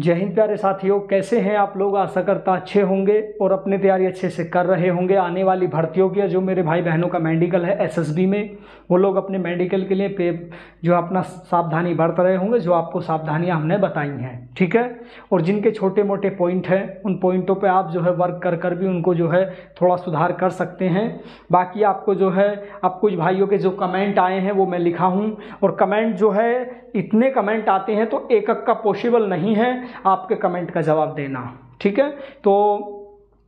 जय हिंद प्यारे साथियों, कैसे हैं आप लोग? आशा करता अच्छे होंगे और अपनी तैयारी अच्छे से कर रहे होंगे। आने वाली भर्तियों की जो मेरे भाई बहनों का मेडिकल है एसएसबी में, वो लोग अपने मेडिकल के लिए पे जो अपना सावधानी बरत रहे होंगे, जो आपको सावधानियाँ हमने बताई हैं, ठीक है? और जिनके छोटे मोटे पॉइंट हैं, उन पॉइंटों पर आप जो है वर्क कर कर भी उनको जो है थोड़ा सुधार कर सकते हैं। बाकी आपको जो है, अब कुछ भाइयों के जो कमेंट आए हैं, वो मैं लिखा हूँ। और कमेंट जो है, इतने कमेंट आते हैं तो एक का पॉसिबल नहीं है। आपके कमेंट का जवाब देना ठीक है? तो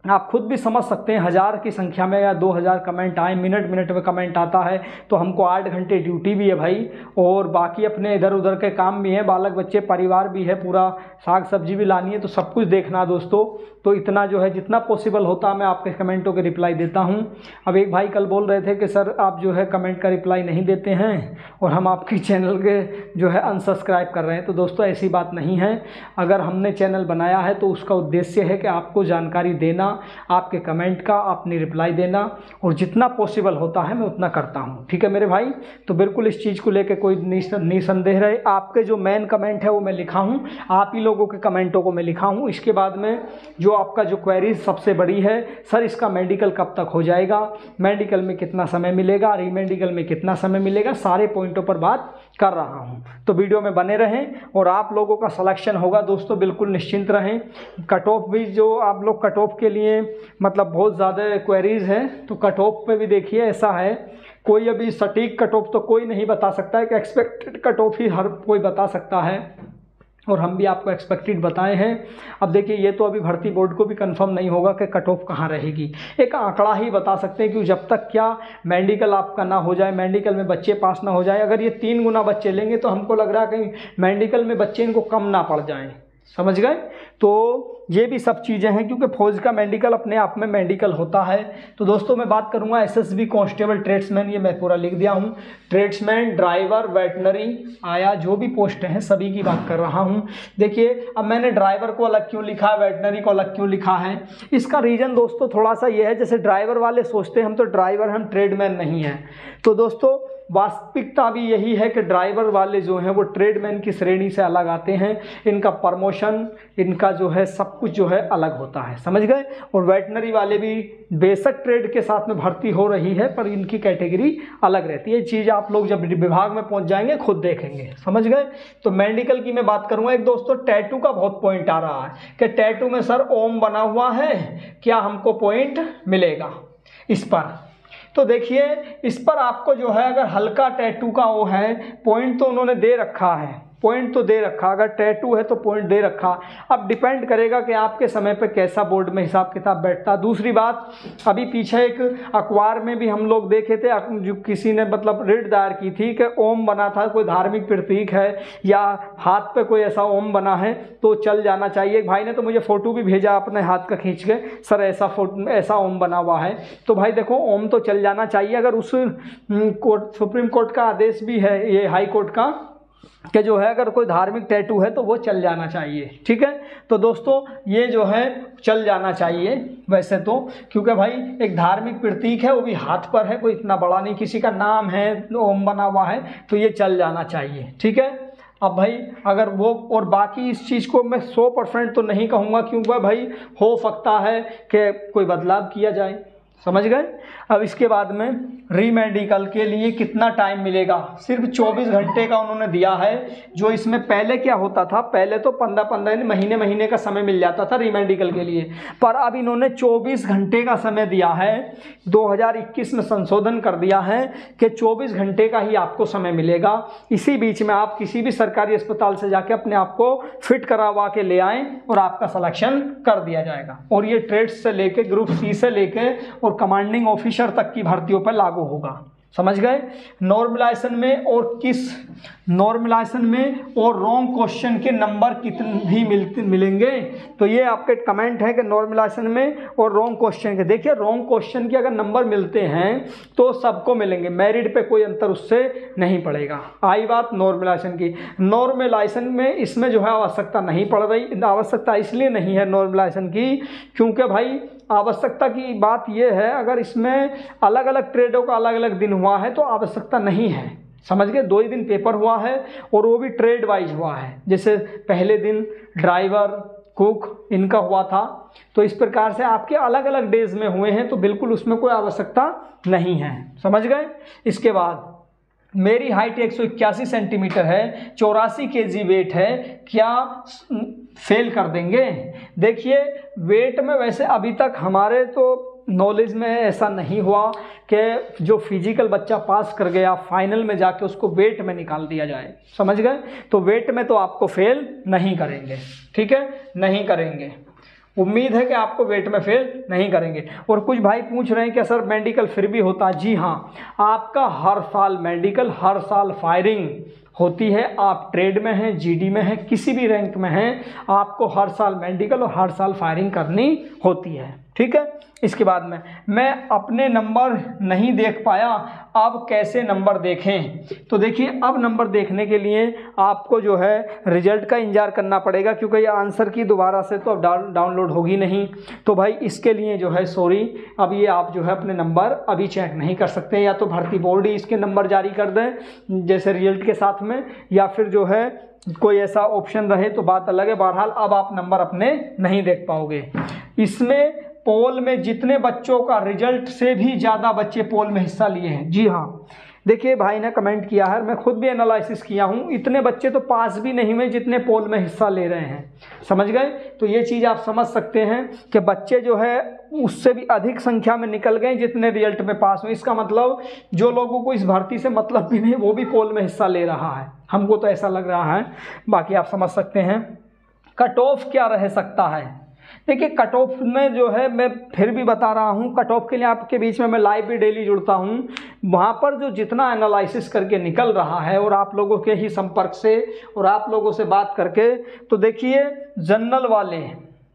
आप खुद भी समझ सकते हैं, हज़ार की संख्या में या दो हज़ार कमेंट आए, मिनट मिनट में कमेंट आता है तो हमको आठ घंटे ड्यूटी भी है भाई। और बाकी अपने इधर उधर के काम भी हैं, बालक बच्चे, परिवार भी है, पूरा साग सब्ज़ी भी लानी है तो सब कुछ देखना दोस्तों। तो इतना जो है, जितना पॉसिबल होता है मैं आपके कमेंटों के रिप्लाई देता हूँ। अब एक भाई कल बोल रहे थे कि, सर, आप जो है कमेंट का रिप्लाई नहीं देते हैं, और हम आपके चैनल के जो है अनसब्सक्राइब कर रहे हैं। तो दोस्तों, ऐसी बात नहीं है। अगर हमने चैनल बनाया है तो उसका उद्देश्य है कि आपको जानकारी देना आपके कमेंट का अपनी रिप्लाई देना और जितना पॉसिबल होता है मैं उतना करता हूँ। ठीक है मेरे भाई? तो बिल्कुल इस चीज़ को लेकर कोई निसंदेह रहे। आपके जो मेन कमेंट है वो मैं लिखा हूँ। आप ही लोगों के कमेंटों को मैं लिखा हूँ। इसके बाद में जो आपका जो क्वेरीज सबसे बड़ी है सर इसका मेडिकल कब तक हो जाएगा? मेडिकल में कितना समय मिलेगा? री मेडिकल में कितना समय मिलेगा? सारे पॉइंटों पर बात कर रहा हूँ। तो वीडियो में बने रहें और आप लोगों का सलेक्शन होगा। दोस्तों, बिल्कुल निश्चिंत रहें। कट ऑफ़ भी जो आप लोग कट ऑफ़ के लिए मतलब बहुत ज़्यादा क्वेरीज हैं तो कट ऑफ़ पे भी देखिए ऐसा है। कोई अभी सटीक कट ऑफ़ तो कोई नहीं बता सकता है कि एक्सपेक्टेड कट ऑफ़ ही हर कोई बता सकता है। और हम भी आपको एक्सपेक्टेड बताए हैं। अब देखिए, ये तो अभी भर्ती बोर्ड को भी कंफर्म नहीं होगा कि कट ऑफ़ कहाँ रहेगी। एक आंकड़ा ही बता सकते हैं कि जब तक क्या मेडिकल आपका ना हो जाए मेडिकल में बच्चे पास ना हो जाए, अगर ये तीन गुना बच्चे लेंगे तो हमको लग रहा है कहीं मेडिकल में बच्चे इनको कम ना पड़ जाएँ। समझ गए? तो ये भी सब चीज़ें हैं, क्योंकि फौज का मेडिकल अपने आप में मेडिकल होता है। तो दोस्तों, मैं बात करूँगा एसएसबी कांस्टेबल ट्रेड्समैन ये मैं पूरा लिख दिया हूँ। ट्रेड्समैन ड्राइवर वेटनरी आया जो भी पोस्ट हैं, सभी की बात कर रहा हूँ। देखिए, अब मैंने ड्राइवर को अलग क्यों लिखा है वेटनरी को अलग क्यों लिखा है? इसका रीज़न दोस्तों थोड़ा सा ये है, जैसे ड्राइवर वाले सोचते हैं, हम तो ड्राइवर हम ट्रेडमैन नहीं हैं। तो दोस्तों वास्तविकता भी यही है कि ड्राइवर वाले जो हैं वो ट्रेडमैन की श्रेणी से अलग आते हैं, इनका प्रमोशन, इनका जो है सब कुछ जो है अलग होता है। समझ गए? और वेटनरी वाले भी बेशक ट्रेड के साथ में भर्ती हो रही है, पर इनकी कैटेगरी अलग रहती है। चीज़ आप लोग जब विभाग में पहुँच जाएँगे, खुद देखेंगे। समझ गए? तो मेडिकल की मैं बात करूँगा। एक दोस्तों, टैटू का बहुत पॉइंट आ रहा है कि टैटू में सर ओम बना हुआ है, क्या हमको पॉइंट मिलेगा? इस पर। तो देखिए, इस पर आपको जो है अगर हल्का टैटू का वो है पॉइंट तो उन्होंने दे रखा है। पॉइंट तो दे रखा, अगर टैटू है तो पॉइंट दे रखा। अब डिपेंड करेगा कि आपके समय पे कैसा बोर्ड में हिसाब किताब बैठता। दूसरी बात, अभी पीछे एक अखबार में भी हम लोग देखे थे जो किसी ने मतलब रिट दायर की थी कि ओम बना था, कोई धार्मिक प्रतीक है या हाथ पे कोई ऐसा ओम बना है तो चल जाना चाहिए। एक भाई ने तो मुझे फ़ोटो भी भेजा अपने हाथ का खींच के, सर, ऐसा फ़ोटो ऐसा ओम बना हुआ है। तो भाई देखो, ओम तो चल जाना चाहिए। अगर उस कोर्ट सुप्रीम कोर्ट का आदेश भी है, ये हाई कोर्ट का कि जो है अगर कोई धार्मिक टैटू है तो वो चल जाना चाहिए। ठीक है? तो दोस्तों, ये जो है चल जाना चाहिए वैसे तो क्योंकि भाई एक धार्मिक प्रतीक है, वो भी हाथ पर है, कोई इतना बड़ा नहीं, किसी का नाम है, ओम बना हुआ है तो ये चल जाना चाहिए। ठीक है? अब भाई, अगर वो, और बाकी इस चीज़ को मैं सौ परसेंट तो नहीं कहूँगा, क्योंकि भाई हो सकता है कि कोई बदलाव किया जाए। समझ गए? अब इसके बाद में री मेडिकल के लिए कितना टाइम मिलेगा? सिर्फ़ 24 घंटे का उन्होंने दिया है। जो इसमें पहले क्या होता था? पहले तो पंद्रह पंद्रह महीने महीने का समय मिल जाता था री मेडिकल के लिए। पर अब इन्होंने 24 घंटे का समय दिया है। 2021 में संशोधन कर दिया है कि 24 घंटे का ही आपको समय मिलेगा। इसी बीच में आप किसी भी सरकारी अस्पताल से जाके अपने आप को फिट करवा के ले आएँ और आपका सलेक्शन कर दिया जाएगा। और ये ट्रेड्स से लेके ग्रुप सी से लेके और और कमांडिंग ऑफिसर तक की भर्तियों पर लागू होगा। समझ गए? नॉर्मलाइजेशन में और किस नॉर्मलाइजेशन में और रॉन्ग क्वेश्चन के नंबर कितने भी मिलते मिलेंगे? तो ये आपके कमेंट है कि नॉर्मलाइजेशन में और रॉन्ग क्वेश्चन के। देखिए रॉन्ग क्वेश्चन के अगर नंबर मिलते हैं तो सबको मिलेंगे। मेरिट पे कोई अंतर उससे नहीं पड़ेगा। आई बात नॉर्मलाइजेशन की। नॉर्मलाइजेशन में इसमें जो है आवश्यकता नहीं पड़ रही। आवश्यकता इसलिए नहीं है नॉर्मलाइजेशन की, क्योंकि भाई आवश्यकता की बात यह है, अगर इसमें अलग अलग ट्रेडों का अलग अलग दिन हुआ है तो आवश्यकता नहीं है। समझ गए? दो ही दिन पेपर हुआ है और वो भी ट्रेड वाइज हुआ है। जैसे पहले दिन ड्राइवर कुक इनका हुआ था तो इस प्रकार से आपके अलग अलग डेज़ में हुए हैं तो बिल्कुल उसमें कोई आवश्यकता नहीं है। समझ गए? इसके बाद, मेरी हाइट एक सौ इक्यासी सेंटीमीटर है, चौरासी के जी वेट है, क्या फेल कर देंगे। देखिए वेट में वैसे अभी तक हमारे तो नॉलेज में ऐसा नहीं हुआ कि जो फ़िज़िकल बच्चा पास कर गया फाइनल में जाके उसको वेट में निकाल दिया जाए। समझ गए? तो वेट में तो आपको फेल नहीं करेंगे। ठीक है? नहीं करेंगे। उम्मीद है कि आपको वेट में फेल नहीं करेंगे। और कुछ भाई पूछ रहे हैं कि सर मेडिकल फिर भी होता? जी हाँ आपका हर साल मेडिकल हर साल फायरिंग होती है। आप ट्रेड में हैं जीडी में हैं, किसी भी रैंक में हैं, आपको हर साल मेडिकल और हर साल फायरिंग करनी होती है। ठीक है? इसके बाद में, मैं अपने नंबर नहीं देख पाया, अब कैसे नंबर देखें? तो देखिए, अब नंबर देखने के लिए आपको जो है रिज़ल्ट का इंतज़ार करना पड़ेगा, क्योंकि ये आंसर की दोबारा से तो अब डाउनलोड होगी नहीं। तो भाई, इसके लिए जो है सॉरी अब ये आप जो है अपने नंबर अभी चेक नहीं कर सकते, या तो भर्ती बोर्ड ही इसके नंबर जारी कर दें, जैसे रिज़ल्ट के साथ में, या फिर जो है कोई ऐसा ऑप्शन रहे तो बात अलग है। बहरहाल, अब आप नंबर अपने नहीं देख पाओगे। इसमें पोल में जितने बच्चों का रिज़ल्ट से भी ज़्यादा बच्चे पोल में हिस्सा लिए हैं। जी हाँ। देखिए, भाई ने कमेंट किया है मैं खुद भी एनालिसिस किया हूँ। इतने बच्चे तो पास भी नहीं हुए जितने पोल में हिस्सा ले रहे हैं। समझ गए? तो ये चीज़ आप समझ सकते हैं कि बच्चे जो है, उससे भी अधिक संख्या में निकल गए जितने रिज़ल्ट में पास हुए। इसका मतलब जो लोगों को इस भर्ती से मतलब भी नहीं, वो भी पोल में हिस्सा ले रहा है। हमको तो ऐसा लग रहा है। बाकी आप समझ सकते हैं। कट ऑफ़ क्या रह सकता है? देखिए कट ऑफ़ में जो है, मैं फिर भी बता रहा हूँ कट ऑफ़ के लिए आपके बीच में मैं लाइव भी डेली जुड़ता हूँ। वहाँ पर जो जितना एनालिसिस करके निकल रहा है और आप लोगों के ही संपर्क से और आप लोगों से बात करके तो देखिए जनरल वाले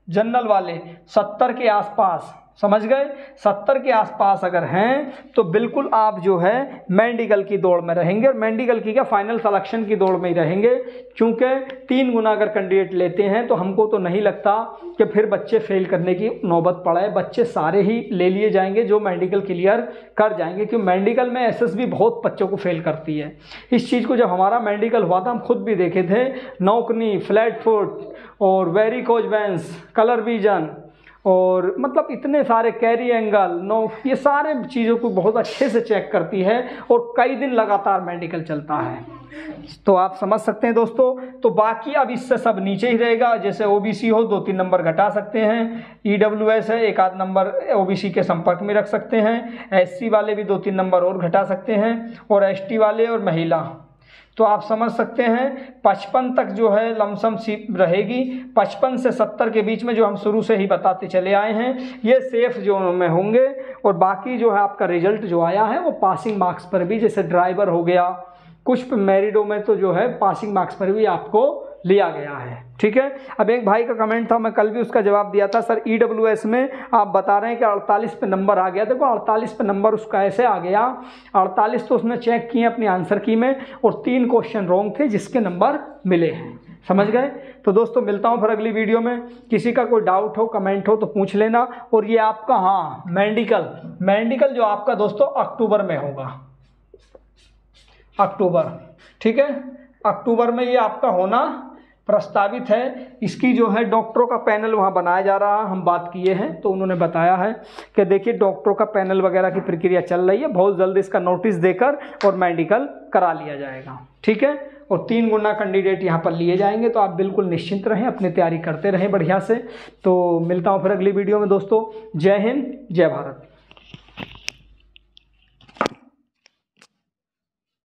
जनरल वाले, सत्तर के आसपास समझ गए? सत्तर के आसपास अगर हैं तो बिल्कुल आप जो है मेंडिकल की दौड़ में रहेंगे और मेंडिकल की क्या फाइनल सलेक्शन की दौड़ में ही रहेंगे। क्योंकि तीन गुना अगर कैंडिडेट लेते हैं तो हमको तो नहीं लगता कि फिर बच्चे फेल करने की नौबत पड़े बच्चे सारे ही ले लिए जाएँगे जो मेडिकल क्लियर कर जाएँगे, क्योंकि मेडिकल में एसएसबी बहुत बच्चों को फेल करती है। इस चीज़ को जब हमारा मेडिकल हुआ था, हम खुद भी देखे थे, नौकनी, फ्लैट फुट और वेरी बैंस कलर विजन और मतलब इतने सारे कैरी एंगल नो ये सारे चीज़ों को बहुत अच्छे से चेक करती है और कई दिन लगातार मेडिकल चलता है। तो आप समझ सकते हैं दोस्तों तो बाकी अब इससे सब नीचे ही रहेगा। जैसे ओबीसी हो, दो तीन नंबर घटा सकते हैं। ईडब्ल्यूएस है, एक आध नंबर ओबीसी के संपर्क में रख सकते हैं। एससी वाले भी दो तीन नंबर और घटा सकते हैं। और एसटी वाले और महिला। तो आप समझ सकते हैं, पचपन तक जो है लमसम सीप रहेगी। पचपन से सत्तर के बीच में जो हम शुरू से ही बताते चले आए हैं, ये सेफ़ जोन में होंगे। और बाकी जो है आपका रिज़ल्ट जो आया है, वो पासिंग मार्क्स पर भी, जैसे ड्राइवर हो गया, कुछ मेरिडो में तो जो है पासिंग मार्क्स पर भी आपको लिया गया है। ठीक है? अब एक भाई का कमेंट था, मैं कल भी उसका जवाब दिया था। सर ई e में आप बता रहे हैं कि अड़तालीस पे नंबर आ गया। देखो, अड़तालीस पे नंबर उसका ऐसे आ गया। अड़तालीस तो उसने चेक किए अपनी आंसर की में और तीन क्वेश्चन रॉन्ग थे जिसके नंबर मिले हैं। समझ गए? तो दोस्तों, मिलता हूँ फिर अगली वीडियो में। किसी का कोई डाउट हो कमेंट हो तो पूछ लेना। और ये आपका हाँ मेडिकल मेडिकल जो आपका दोस्तों अक्टूबर में होगा। अक्टूबर ठीक है? अक्टूबर में ये आपका होना प्रस्तावित है। इसकी जो है डॉक्टरों का पैनल वहाँ बनाया जा रहा हम बात किए हैं तो उन्होंने बताया है कि देखिए डॉक्टरों का पैनल वगैरह की प्रक्रिया चल रही है। बहुत जल्द इसका नोटिस देकर और मेडिकल करा लिया जाएगा। ठीक है? और तीन गुना कैंडिडेट यहाँ पर लिए जाएँगे तो आप बिल्कुल निश्चिंत रहें, अपनी तैयारी करते रहें बढ़िया से। तो मिलता हूँ फिर अगली वीडियो में दोस्तों। जय हिंद, जय भारत।